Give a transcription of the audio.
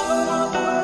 Oh.